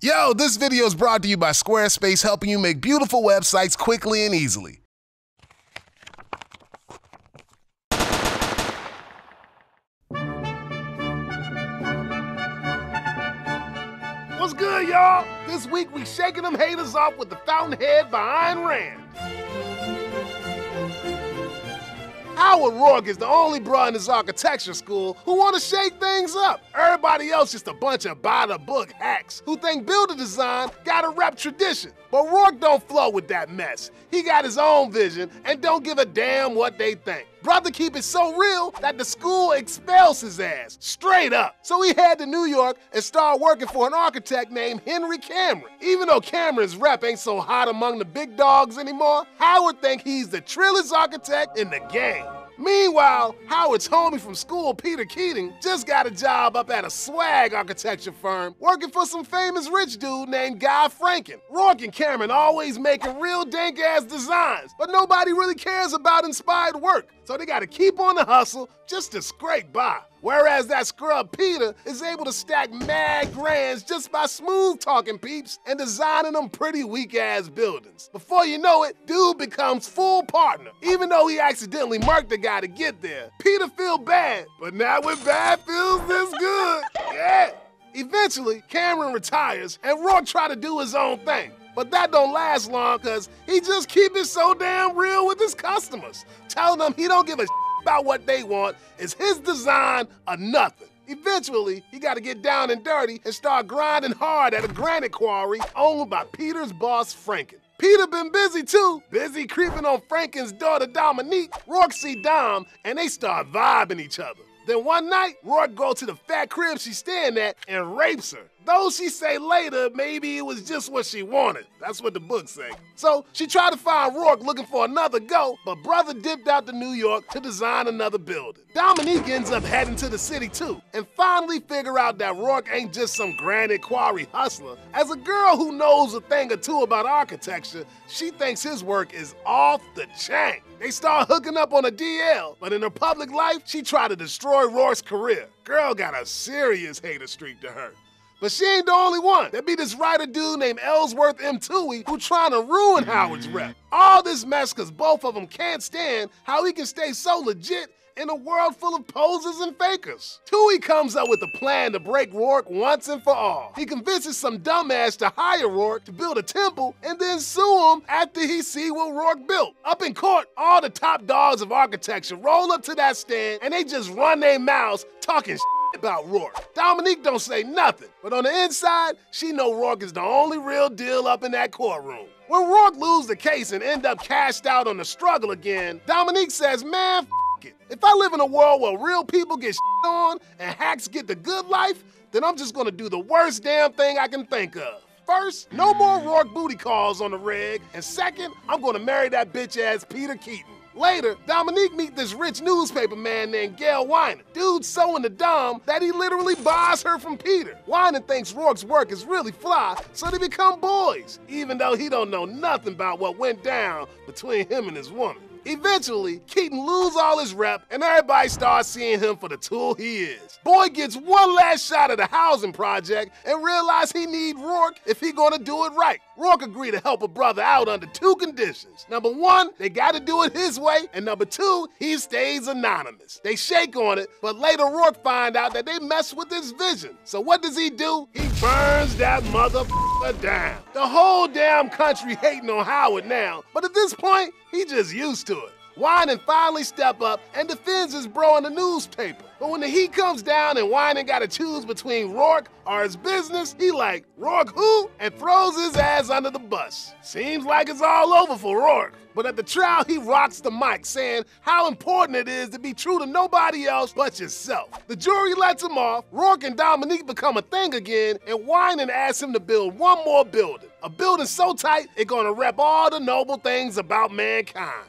Yo, this video is brought to you by Squarespace, helping you make beautiful websites quickly and easily. What's good, y'all? This week we shaking them haters off with the fountainhead by Ayn Rand. Howard Roark is the only bro in his architecture school who want to shake things up. Everybody else just a bunch of by-the-book hacks who think building design gotta rep tradition. But Roark don't flow with that mess. He got his own vision and don't give a damn what they think. Brother keep it so real that the school expels his ass, straight up. So he head to New York and start working for an architect named Henry Cameron. Even though Cameron's rep ain't so hot among the big dogs anymore, Howard think he's the trillest architect in the game. Meanwhile, Howard's homie from school, Peter Keating, just got a job up at a swag architecture firm working for some famous rich dude named Guy Francon. Roark and Cameron always making real dank ass designs, but nobody really cares about inspired work, so they gotta keep on the hustle just to scrape by. Whereas that scrub Peter is able to stack mad grands just by smooth talking peeps and designing them pretty weak ass buildings. Before you know it, dude becomes full partner, even though he accidentally marked the guy to get there. Peter feel bad, but now when bad feels this good, yeah. Eventually, Cameron retires and Roark try to do his own thing. But that don't last long cause he just keep it so damn real with his customers, telling them he don't give a about what they want, is his design or nothing. Eventually, he got to get down and dirty and start grinding hard at a granite quarry owned by Peter's boss, Francon. Peter been busy too, busy creeping on Francon's daughter Dominique. Roark see Dom, and they start vibing each other. Then one night, Roark go to the fat crib she's staying at and rapes her. Though she say later maybe it was just what she wanted. That's what the book say. So she tried to find Roark looking for another go, but brother dipped out to New York to design another building. Dominique ends up heading to the city too, and finally figure out that Roark ain't just some granite quarry hustler. As a girl who knows a thing or two about architecture, she thinks his work is off the chain. They start hooking up on a DL, but in her public life, she tried to destroy Roark's career. Girl got a serious hater streak to her. But she ain't the only one. There be this writer dude named Ellsworth M. Toohey who trying to ruin Howard's mm. rep. All this mess cause both of them can't stand how he can stay so legit in a world full of posers and fakers. Toohey comes up with a plan to break Roark once and for all. He convinces some dumbass to hire Roark to build a temple and then sue him after he see what Roark built. Up in court, all the top dogs of architecture roll up to that stand and they just run their mouths talking about Roark. Dominique don't say nothing, but on the inside, she know Roark is the only real deal up in that courtroom. When Roark lose the case and end up cashed out on the struggle again, Dominique says, man, it. If I live in a world where real people get on and hacks get the good life, then I'm just gonna do the worst damn thing I can think of. First, no more Roark booty calls on the reg, and second, I'm gonna marry that bitch ass Peter Keating. Later, Dominique meet this rich newspaper man named Gail Wynand. Dude so into Dom that he literally buys her from Peter. Wynand thinks Roark's work is really fly, so they become boys, even though he don't know nothing about what went down between him and his woman. Eventually, Keating lose all his rep and everybody starts seeing him for the tool he is. Boy gets one last shot at the housing project and realize he need Roark if he gonna do it right. Roark agreed to help a brother out under two conditions. Number one, they gotta do it his way, and number two, he stays anonymous. They shake on it, but later Roark find out that they mess with his vision. So what does he do? He burns that motherfucker down. The whole damn country hating on Howard now, but at this point, he just used to it. Wynand finally step up and defends his bro in the newspaper. But when the heat comes down and Wynand gotta choose between Roark or his business, he like, Roark who? And throws his ass under the bus. Seems like it's all over for Roark. But at the trial, he rocks the mic, saying how important it is to be true to nobody else but yourself. The jury lets him off, Roark and Dominique become a thing again, and Wynand asks him to build one more building. A building so tight, it gonna rep all the noble things about mankind.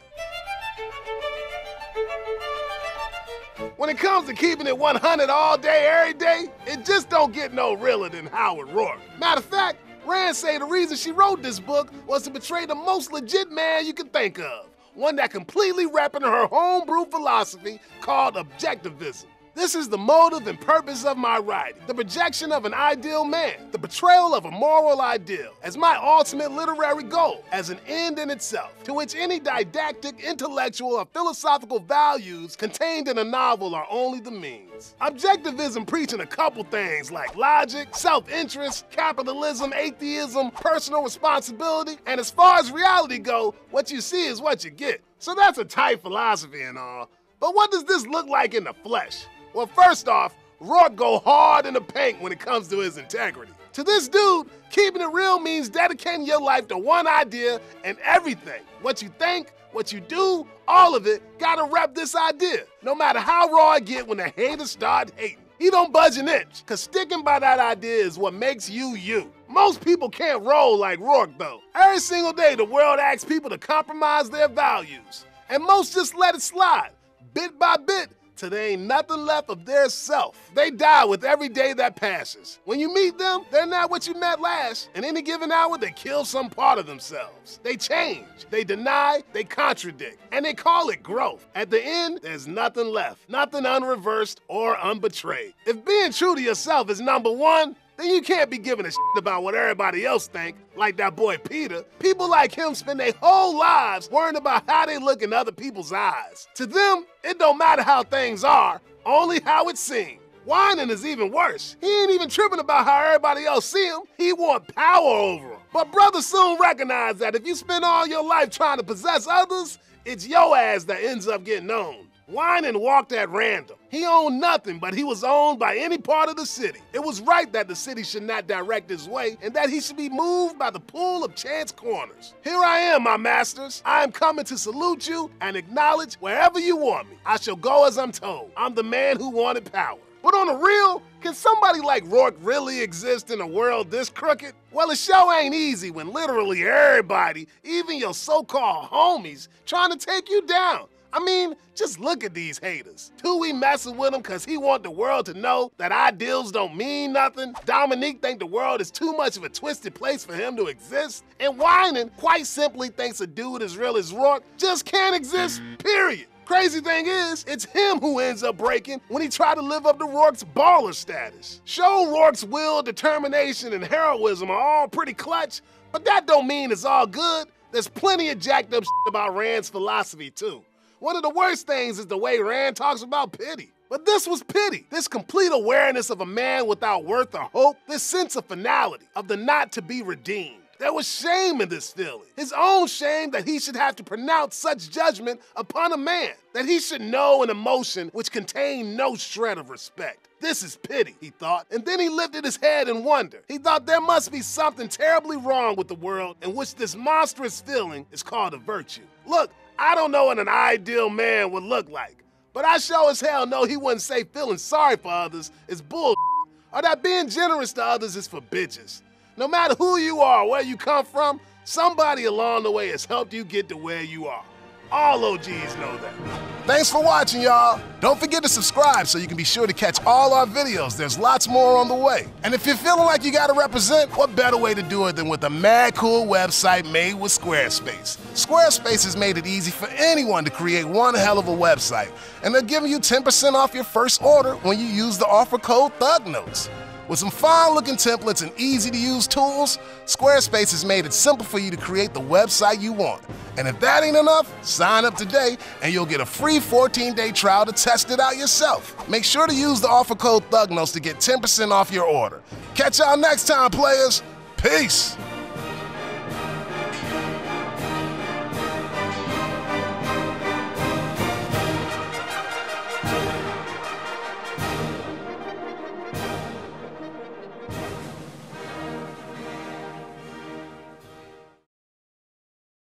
When it comes to keeping it 100 all day, every day, it just don't get no realer than Howard Roark. Matter of fact, Rand say the reason she wrote this book was to portray the most legit man you can think of. One that completely repping her homebrew philosophy called objectivism. This is the motive and purpose of my writing, the projection of an ideal man, the betrayal of a moral ideal, as my ultimate literary goal, as an end in itself, to which any didactic, intellectual, or philosophical values contained in a novel are only the means. Objectivism preaching a couple things like logic, self-interest, capitalism, atheism, personal responsibility, and as far as reality go, what you see is what you get. So that's a tight philosophy and all. But what does this look like in the flesh? Well, first off, Roark go hard in the paint when it comes to his integrity. To this dude, keeping it real means dedicating your life to one idea and everything. What you think, what you do, all of it, gotta rep this idea. No matter how raw I get when the haters start hating. He don't budge an inch, cause sticking by that idea is what makes you you. Most people can't roll like Roark though. Every single day the world asks people to compromise their values. And most just let it slide, bit by bit, till ain't nothing left of their self. They die with every day that passes. When you meet them, they're not what you met last. In any given hour, they kill some part of themselves. They change, they deny, they contradict, and they call it growth. At the end, there's nothing left, nothing unreversed or unbetrayed. If being true to yourself is number one, then you can't be giving a shit about what everybody else think, like that boy Peter. People like him spend their whole lives worrying about how they look in other people's eyes. To them, it don't matter how things are, only how it seems. Wynand is even worse. He ain't even tripping about how everybody else see him. He want power over them. But brothers soon recognize that if you spend all your life trying to possess others, it's your ass that ends up getting owned. Wynand walked at random. He owned nothing, but he was owned by any part of the city. It was right that the city should not direct his way and that he should be moved by the pull of chance corners. Here I am, my masters. I am coming to salute you and acknowledge wherever you want me. I shall go as I'm told. I'm the man who wanted power. But on the real, can somebody like Roark really exist in a world this crooked? Well, it show ain't easy when literally everybody, even your so-called homies, trying to take you down. I mean, just look at these haters. We messing with him cause he want the world to know that ideals don't mean nothing. Dominique think the world is too much of a twisted place for him to exist. And Wynand quite simply thinks a dude as real as Roark just can't exist, period. Crazy thing is, it's him who ends up breaking when he tried to live up to Roark's baller status. Show Roark's will, determination, and heroism are all pretty clutch, but that don't mean it's all good. There's plenty of jacked up shit about Rand's philosophy too. One of the worst things is the way Rand talks about pity. But this was pity. This complete awareness of a man without worth or hope, this sense of finality, of the not to be redeemed. There was shame in this feeling. His own shame that he should have to pronounce such judgment upon a man, that he should know an emotion which contained no shred of respect. This is pity, he thought, and then he lifted his head in wonder. He thought there must be something terribly wrong with the world in which this monstrous feeling is called a virtue. Look, I don't know what an ideal man would look like, but I sure as hell know he wouldn't say feeling sorry for others is bull, or that being generous to others is for bitches. No matter who you are, where you come from, somebody along the way has helped you get to where you are. All OGs know that. Thanks for watching, y'all. Don't forget to subscribe so you can be sure to catch all our videos. There's lots more on the way. And if you're feeling like you gotta represent, what better way to do it than with a mad cool website made with Squarespace? Squarespace has made it easy for anyone to create one hell of a website, and they're giving you 10% off your first order when you use the offer code THUGNOTES. With some fine looking templates and easy to use tools, Squarespace has made it simple for you to create the website you want. And if that ain't enough, sign up today and you'll get a free 14 day trial to test it out yourself. Make sure to use the offer code THUGNOTES to get 10% off your order. Catch y'all next time, players. Peace.